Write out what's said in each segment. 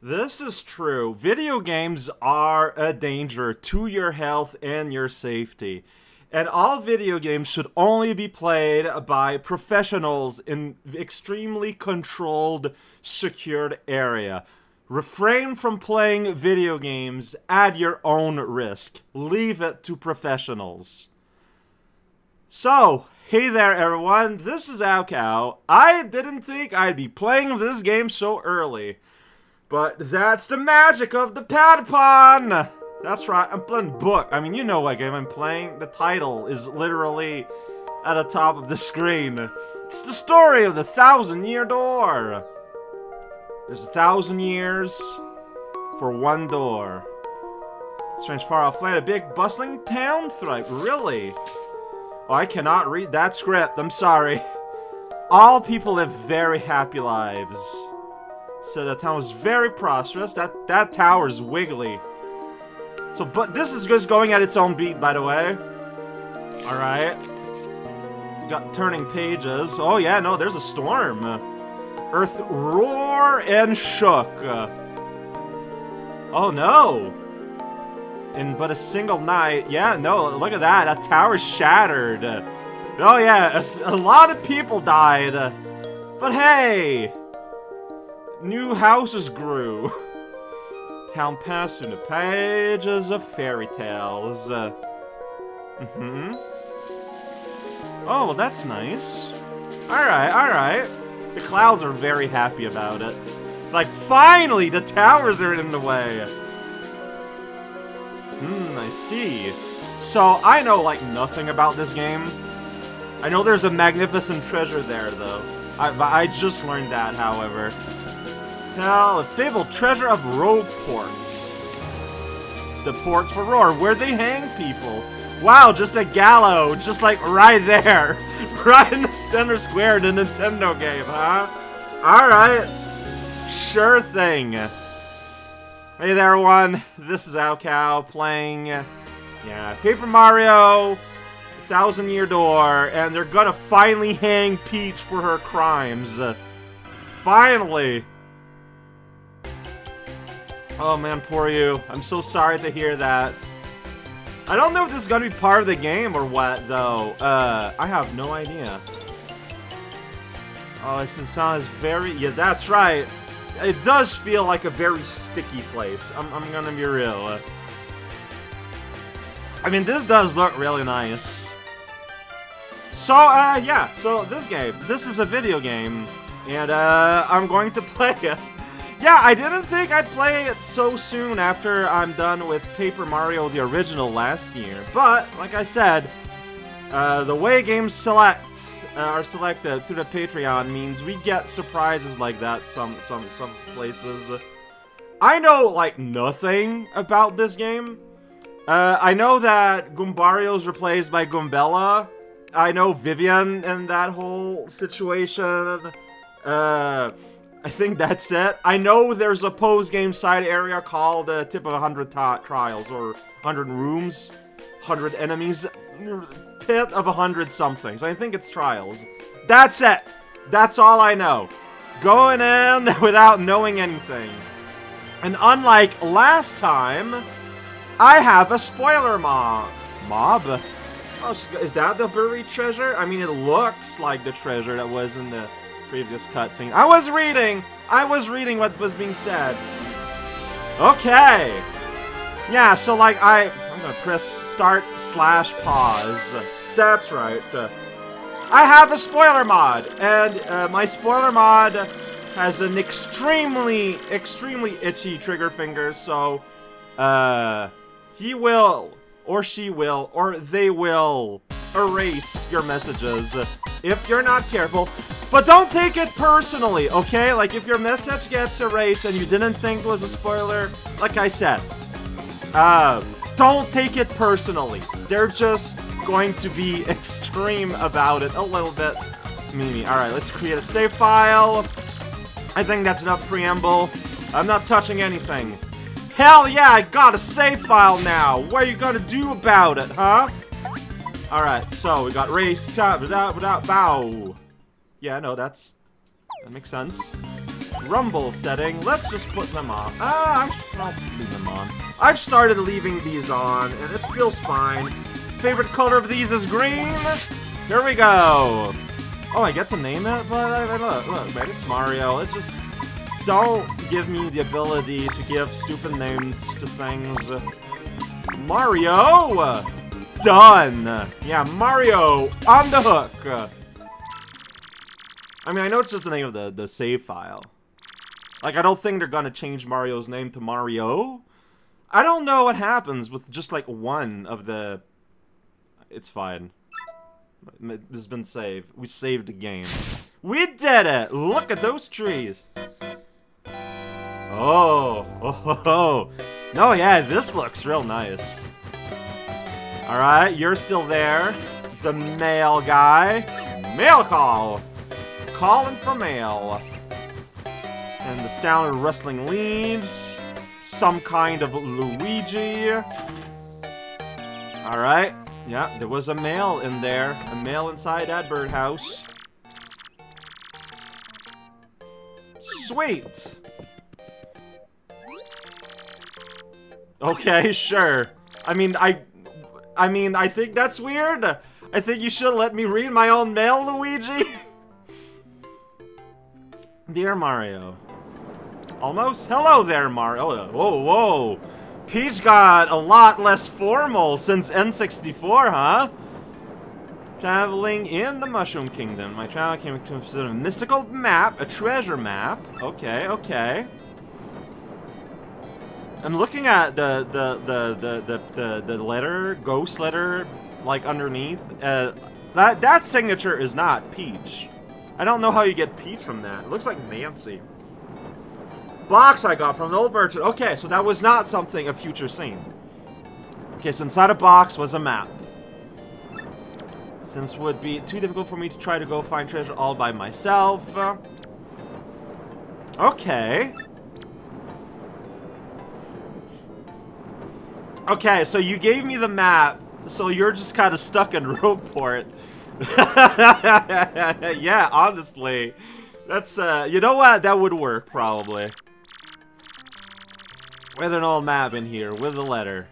This is true. Video games are a danger to your health and your safety. And all video games should only be played by professionals in extremely controlled, secured area. Refrain from playing video games at your own risk. Leave it to professionals. So, hey there everyone, this is raocow. I didn't think I'd be playing this game so early. But that's the magic of the Padpon! That's right, I'm playing book. I mean, you know what game I'm playing. The title is literally at the top of the screen. It's the story of the Thousand Year Door. There's a thousand years for one door. Strange far off land, a big bustling town thrive. Really? Oh, I cannot read that script. I'm sorry. All people live very happy lives. So the town was very prosperous. That that tower's wiggly. So, but this is just going at its own beat, by the way. All right. Got turning pages. Oh yeah, no, there's a storm. Earth roar and shook. Oh no. In but a single night. Yeah, no, look at that. That tower shattered. Oh yeah, a lot of people died. But hey, new houses grew. Town passed through the pages of fairy tales. Uh, mm-hmm. Oh, well, that's nice. Alright, alright. The clouds are very happy about it. Like, finally, the towers are in the way. Hmm, I see. So, I know, like, nothing about this game. I know there's a magnificent treasure there, though. I, I just learned that, however. Now, the fabled treasure of Rogueport. The ports for Roar, where they hang people. Wow, just a gallow, just like right there. right in the center square in a Nintendo game, huh? Alright. Sure thing. Hey there, everyone. This is raocow playing, yeah, Paper Mario Thousand Year Door, and they're gonna finally hang Peach for her crimes. finally. Oh man, poor you. I'm so sorry to hear that. I don't know if this is gonna be part of the game or what, though. Uh, I have no idea. Oh, this sounds very... Yeah, that's right. It does feel like a very sticky place. I'm, I'm gonna be real. I mean, this does look really nice. So, uh, yeah. So, this game. This is a video game. And, uh, I'm going to play it. Yeah, I didn't think I'd play it so soon after I'm done with Paper Mario the original last year. But, like I said, uh, the way games select uh, are selected through the Patreon means we get surprises like that some some some places. I know like nothing about this game. Uh, I know that Goombario's replaced by Goombella. I know Vivian and that whole situation. Uh, I think that's it. I know there's a post-game side area called uh, Tip of 100 Trials, or 100 Rooms, 100 Enemies, Pit of 100 somethings. I think it's Trials. That's it! That's all I know. Going in without knowing anything. And unlike last time, I have a spoiler mob. Mob? Oh, is that the buried treasure? I mean, it looks like the treasure that was in the previous cutscene. I was reading! I was reading what was being said. Okay. Yeah, so like I... I'm gonna press start slash pause. That's right. I have a spoiler mod, and uh, my spoiler mod has an extremely, extremely itchy trigger finger, so uh, he will, or she will, or they will erase your messages if you're not careful. But don't take it personally, okay? Like, if your message gets erased and you didn't think was a spoiler, like I said, uh, don't take it personally. They're just going to be extreme about it a little bit. Mimi. Alright, let's create a save file. I think that's enough preamble. I'm not touching anything. Hell yeah, I got a save file now. What are you gonna do about it, huh? Alright, so we got race, without, without, bow. Yeah, no, that's... That makes sense. rumble setting. Let's just put them on. Ah, I'll leave them on. I've started leaving these on, and it feels fine. Favorite color of these is green. Here we go. Oh, I get to name it? But I, I, look, look, man, it's Mario. It's just don't give me the ability to give stupid names to things. Mario! Done! Yeah, Mario on the hook! I mean, I know it's just the name of the, the save file. Like, I don't think they're gonna change Mario's name to Mario. I don't know what happens with just, like, one of the... It's fine. It's been saved. We saved the game. We did it! Look at those trees! Oh, oh, oh, no, yeah, this looks real nice. All right, you're still there. The mail guy. Mail call. Calling for mail. And the sound of rustling leaves. Some kind of Luigi. All right. Yeah, there was a mail in there. A mail inside that birdhouse. Sweet. Okay, sure. I mean, I... I mean, I think that's weird. I think you should let me read my own mail, Luigi. Dear Mario. Almost? Hello there, Mario. Oh, whoa, whoa. Peach got a lot less formal since N64, huh? Traveling in the Mushroom Kingdom. My travel came to a mystical map, a treasure map. Okay, okay. I'm looking at the the the the the the, letter, ghost letter, like underneath. Uh, that that signature is not Peach. I don't know how you get Peach from that. It looks like Nancy. Box I got from the old merchant. Okay, so that was not something a future scene. Okay, so inside a box was a map. Since it would be too difficult for me to try to go find treasure all by myself. Okay. Okay, so you gave me the map, so you're just kind of stuck in Rogueport. yeah, honestly. That's, uh, you know what? That would work, probably. With an old map in here, with a letter.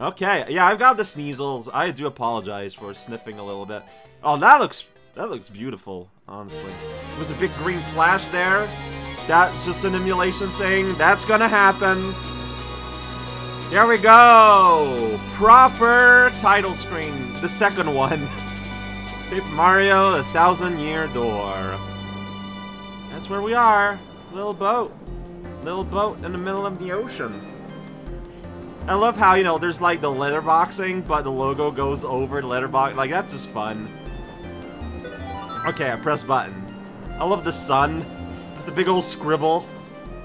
Okay, yeah, I've got the sneezels. I do apologize for sniffing a little bit. Oh, that looks, that looks beautiful, honestly. There's a big green flash there. That's just an emulation thing. That's gonna happen. Here we go! Proper title screen. The second one. Paper Mario, the Thousand Year Door. That's where we are. Little boat. Little boat in the middle of the ocean. I love how, you know, there's like the letterboxing, but the logo goes over the letterbox. Like, that's just fun. Okay, I press button. I love the sun. Just a big old scribble.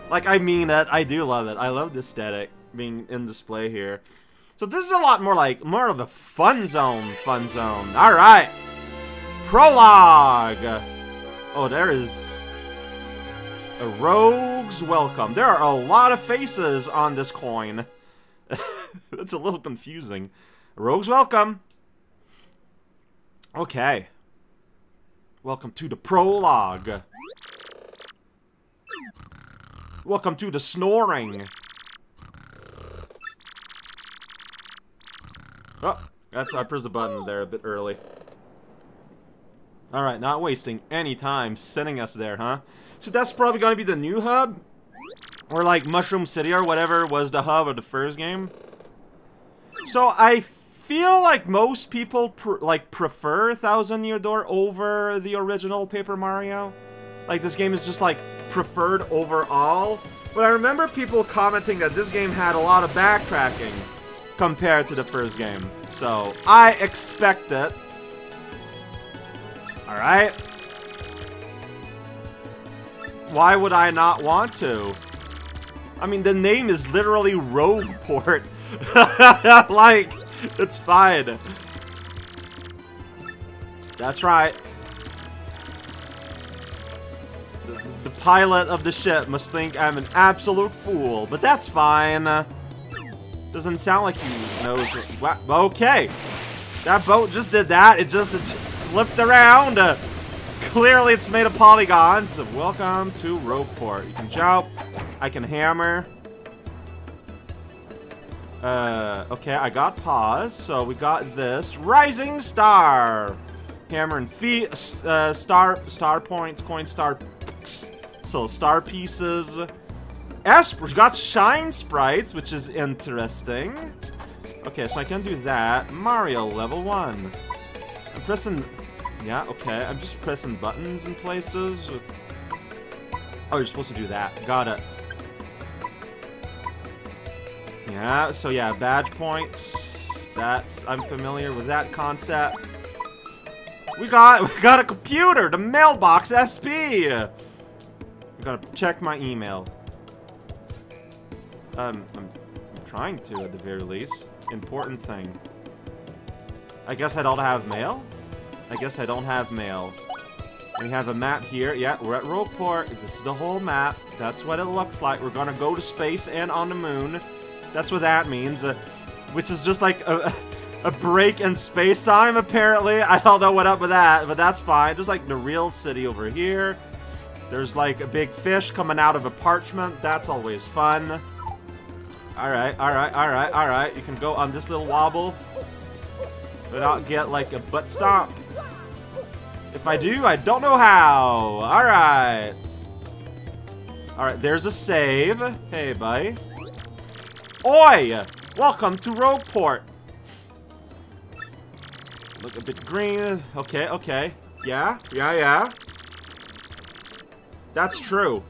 Like, I mean it. I do love it. I love the aesthetic being in display here. So this is a lot more like, more of a fun zone, fun zone. Alright. Prologue. Oh, there is a rogue's welcome. There are a lot of faces on this coin. That's a little confusing. Rogue's welcome. Okay. Welcome to the prologue. Welcome to the snoring. Oh, that's I pressed the button there a bit early. Alright, not wasting any time sending us there, huh? So that's probably going to be the new hub? Or like Mushroom City or whatever was the hub of the first game? So I feel like most people pr like prefer Thousand Year Door over the original Paper Mario. Like this game is just like preferred overall. But I remember people commenting that this game had a lot of backtracking compared to the first game. So, I expect it. Alright. Why would I not want to? I mean, the name is literally Rogueport. like, it's fine. That's right. The, the pilot of the ship must think I'm an absolute fool, but that's fine. Doesn't sound like he knows what, okay. That boat just did that. It just, it just flipped around. Uh, clearly it's made of polygons. Welcome to Rogueport. You can jump. I can hammer. Uh, okay, I got pause. So we got this. Rising Star. Hammer and feet. Uh, star, star points, coin star. So star pieces. Esper got shine sprites, which is interesting. Okay, so I can do that. Mario level one. I'm pressing. Yeah, okay. I'm just pressing buttons in places. Oh, you're supposed to do that. Got it. Yeah, so yeah, badge points. That's I'm familiar with that concept. We got we got a computer, the mailbox SP. I'm gonna check my email. Um, I'm, I'm trying to at the very least. Important thing. I guess I don't have mail. I guess I don't have mail. We have a map here. Yeah, we're at Rogueport. This is the whole map. That's what it looks like. We're gonna go to space and on the moon. That's what that means. Uh, which is just like a, a break in space-time, apparently. I don't know what up with that, but that's fine. There's like the real city over here. There's like a big fish coming out of a parchment. That's always fun. Alright, alright, alright, alright. You can go on this little wobble. Not get like a butt stomp. If I do, I don't know how. Alright. Alright, there's a save. Hey, buddy. Oi! Welcome to Rogueport. Look a bit green. Okay, okay. Yeah, yeah, yeah. That's true.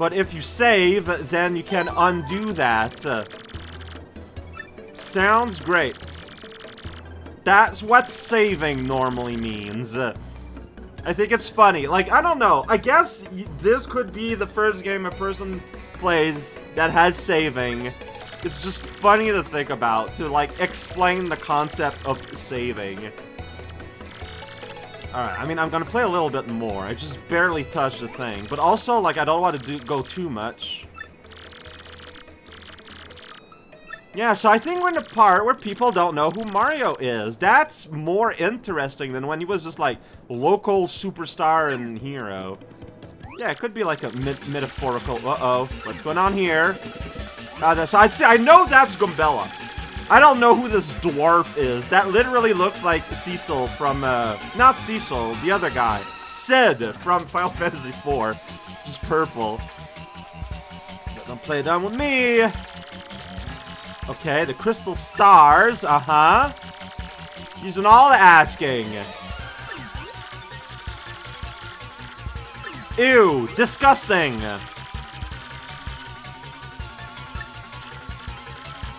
But if you save, then you can undo that. Uh, sounds great. That's what saving normally means. Uh, I think it's funny. Like, I don't know. I guess this could be the first game a person plays that has saving. It's just funny to think about, to like explain the concept of saving. Alright, I mean, I'm gonna play a little bit more. I just barely touched the thing. But also, like, I don't want to do go too much. Yeah, so I think we're in the part where people don't know who Mario is. That's more interesting than when he was just, like, local superstar and hero. Yeah, it could be like a metaphorical... Uh-oh, what's going on here? Uh, so I'd say I know that's Goombella. I don't know who this dwarf is. That literally looks like Cecil from, uh, not Cecil, the other guy. Cid from Final Fantasy IV. Just purple. But don't play dumb with me. Okay, the crystal stars. Uh-huh. Using all the asking. Ew, disgusting.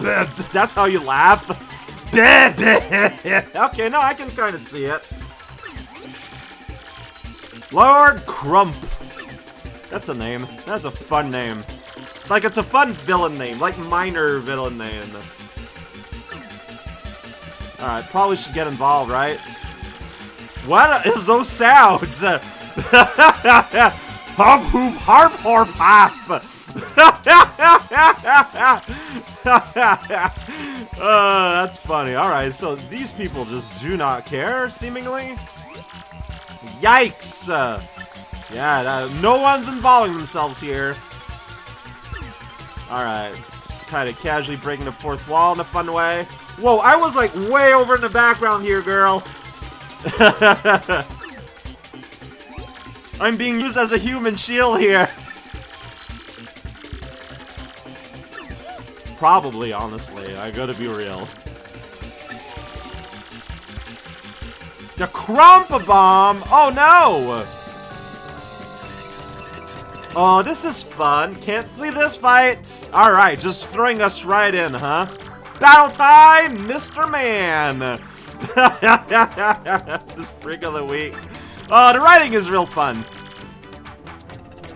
That's how you laugh? okay, no, I can kind of see it. Lord Crump. That's a name. That's a fun name. Like, it's a fun villain name. Like, minor villain name. Alright, probably should get involved, right? What is those sounds? Hop, hoop, harp, harp, half. uh, that's funny. Alright, so these people just do not care, seemingly? Yikes! Uh, yeah, no one's involving themselves here. Alright, just kind of casually breaking the fourth wall in a fun way. Whoa, I was like way over in the background here, girl. I'm being used as a human shield here. Probably, honestly. I gotta be real. The Crumpa Bomb! Oh no! Oh, this is fun. Can't flee this fight. Alright, just throwing us right in, huh? Battle time, Mr. Man! this freak of the week. Oh, the writing is real fun.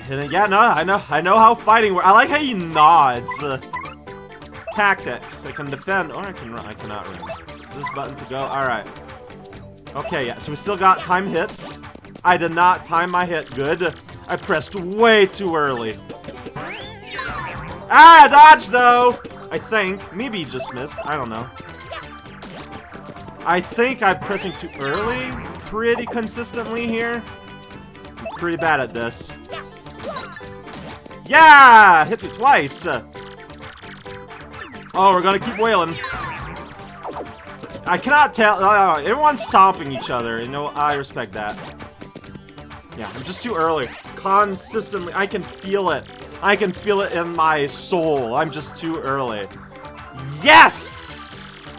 And yeah, no, I know, I know how fighting works. I like how he nods tactics. I can defend, or I can run. I cannot run. This button to go. All right. Okay, yeah. So we still got time hits. I did not time my hit good. I pressed way too early. Ah, dodge though. I think. Maybe he just missed. I don't know. I think I'm pressing too early pretty consistently here. pretty bad at this. Yeah! Hit me twice! Oh, we're gonna keep wailing. I cannot tell. Uh, everyone's stomping each other. You know, I respect that. Yeah, I'm just too early. Consistently, I can feel it. I can feel it in my soul. I'm just too early. Yes!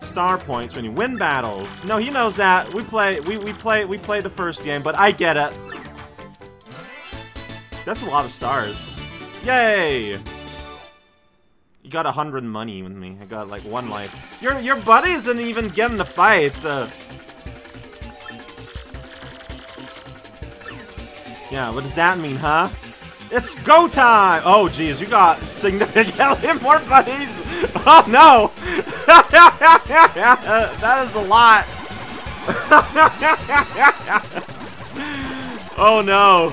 Star points when you win battles. No, he knows that. We play, we, we play, we play the first game, but I get it. That's a lot of stars. Yay! You got a hundred money with me. I got like one life. Your your buddies didn't even get in the fight. Uh, yeah, what does that mean, huh? It's go time! Oh, geez, you got significantly more buddies. Oh, no! that is a lot. oh, no.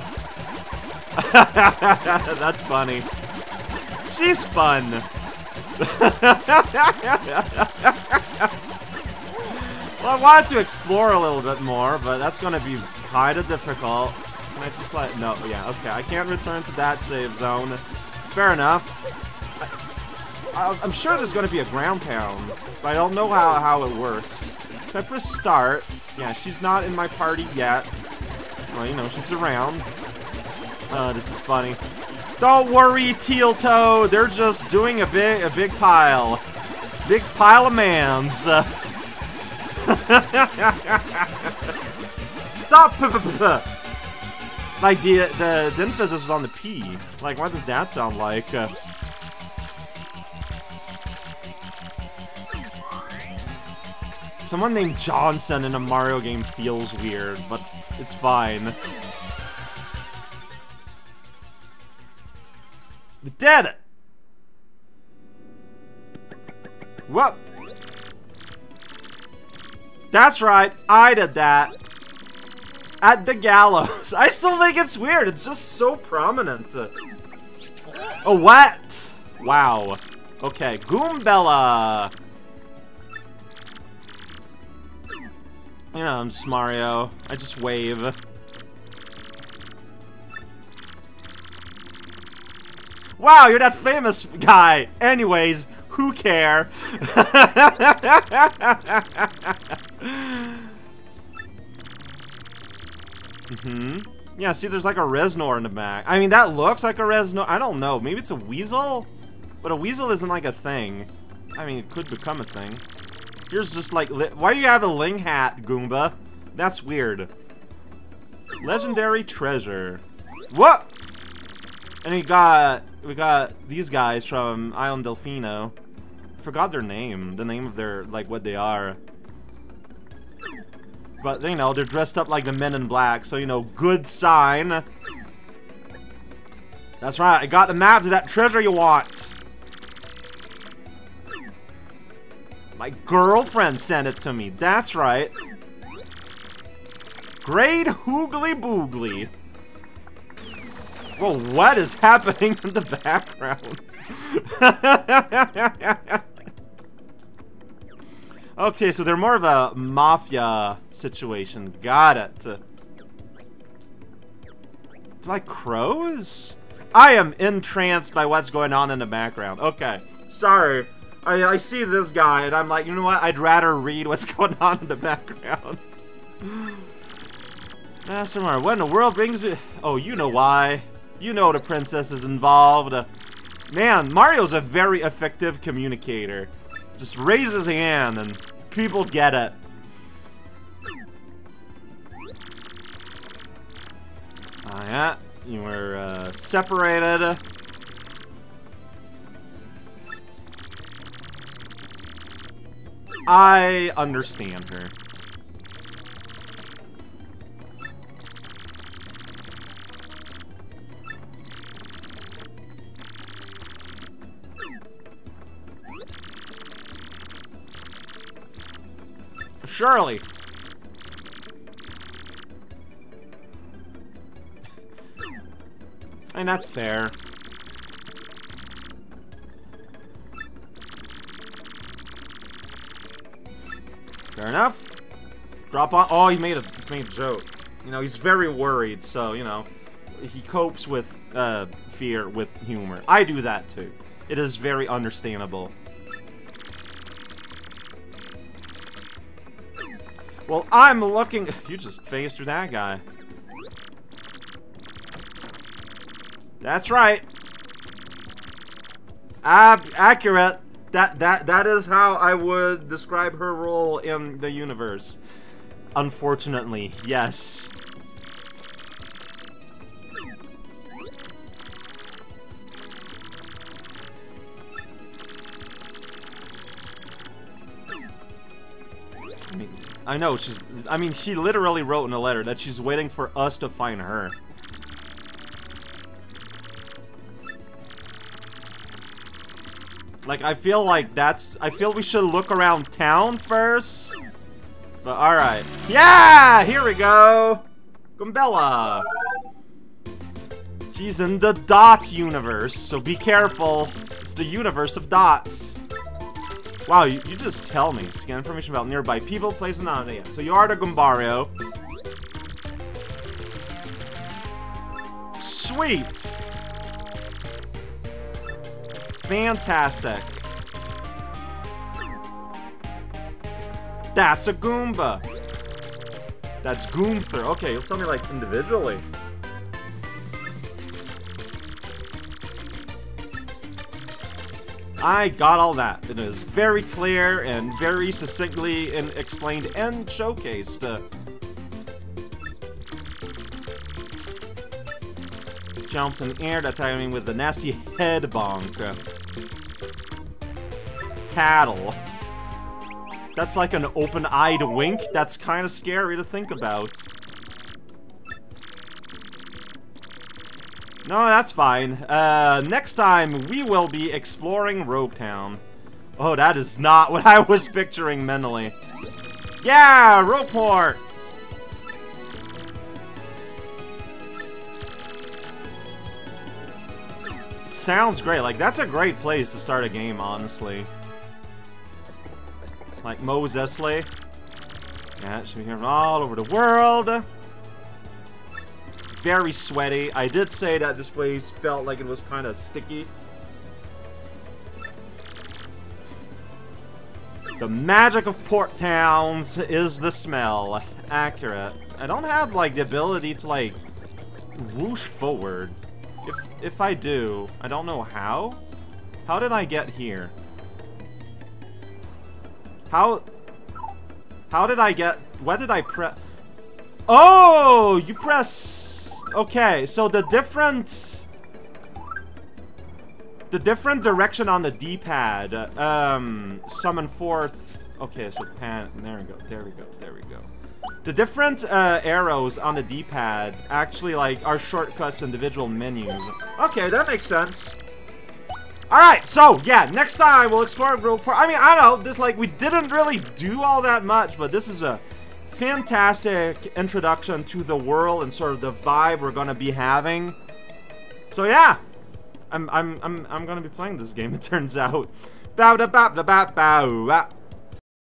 That's funny. She's fun. Well, I wanted to explore a little bit more, but that's to be kind of difficult. Can I just let... No, yeah, okay. I can't return to that save zone. Fair enough. I, am sure there's to be a ground pound, but I don't know how, how it works. So I press start. Yeah, she's not in my party yet. Well, you know, she's around. Uh, this is funny. Don't worry, Teal Toad. They're just doing a big, a big pile, big pile of mans. Stop! like the the, the emphasis was on the P. Like, what does that sound like? Uh, someone named Johnson in a Mario game feels weird, but it's fine. We did it! What? That's right, I did that. At the gallows. I still think it's weird, it's just so prominent. Oh, what? Wow. Okay, Goombella. You know, I'm Mario. I just wave. Wow, you're that famous guy. Anyways, who care? mm-hmm. Yeah, see, there's like a Reznor in the back. I mean, that looks like a Reznor. I don't know. Maybe it's a Weasel? But a Weasel isn't like a thing. I mean, it could become a thing. Here's just like... Why do you have a Ling hat, Goomba? That's weird. Legendary treasure. What? And he got we got these guys from Island Delfino. Forgot their name, the name of their like what they are. But you know, they're dressed up like the men in black, so you know, good sign. That's right, I got the map to that treasure you want. My girlfriend sent it to me, that's right. Great hoogly boogly. Whoa, what is happening in the background? okay, so they're more of a mafia situation. Got it. Like crows? I am entranced by what's going on in the background. Okay, sorry. I, I see this guy and I'm like, you know what? I'd rather read what's going on in the background. Master Mario, what in the world brings you? Oh, you know why. You know the princess is involved. Uh, man, Mario's a very effective communicator. Just raise his hand and people get it. Ah, uh, yeah. You were uh, separated. I understand her. Surely. and that's fair. Fair enough. Drop on. Oh, he made a made a joke. You know, he's very worried, so, you know, he copes with uh, fear with humor. I do that too. It is very understandable. Well, I'm looking- You just phased through that guy. That's right. Ab accurate. That that that is how I would describe her role in the universe. Unfortunately, yes. I know she's. I mean, she literally wrote in a letter that she's waiting for us to find her. Like, I feel like that's... I feel we should look around town first. But, alright. Yeah! Here we go! Goombella! She's in the dot universe, so be careful. It's the universe of dots. Wow, you, you just tell me to get information about nearby people, places, and on yeah. So you are the Goombario. Sweet! Fantastic. That's a Goomba. That's Goomther. Okay, you'll tell me like individually. I got all that. It is very clear and very succinctly and explained and showcased. Uh, jumps in air to attack me with the nasty head bonk. Tattle. That's like an open-eyed wink. That's kind of scary to think about. No, that's fine. Uh, next time, we will be exploring Rogue Town. Oh, that is not what I was picturing mentally. Yeah, Rogueport! Sounds great. Like, that's a great place to start a game, honestly. Like Mos Eisley. Yeah, it should be here from all over the world very sweaty. I did say that this place felt like it was kind of sticky. The magic of port towns is the smell. Accurate. I don't have, like, the ability to, like, whoosh forward. If, if I do, I don't know how. How did I get here? How... How did I get... What did I press... Oh! You press okay, so the different... The different direction on the D-pad, um, summon forth... Okay, so pan... There we go, there we go, there we go. The different uh, arrows on the D-pad actually, like, are shortcuts to individual menus. Okay, that makes sense. Alright, so, yeah, next time we'll explore Rogueport. I mean, I don't know, this, like, we didn't really do all that much, but this is a fantastic introduction to the world and sort of the vibe we're gonna be having. So yeah, I'm I'm I'm I'm gonna be playing this game. It turns out. Bow da da bow.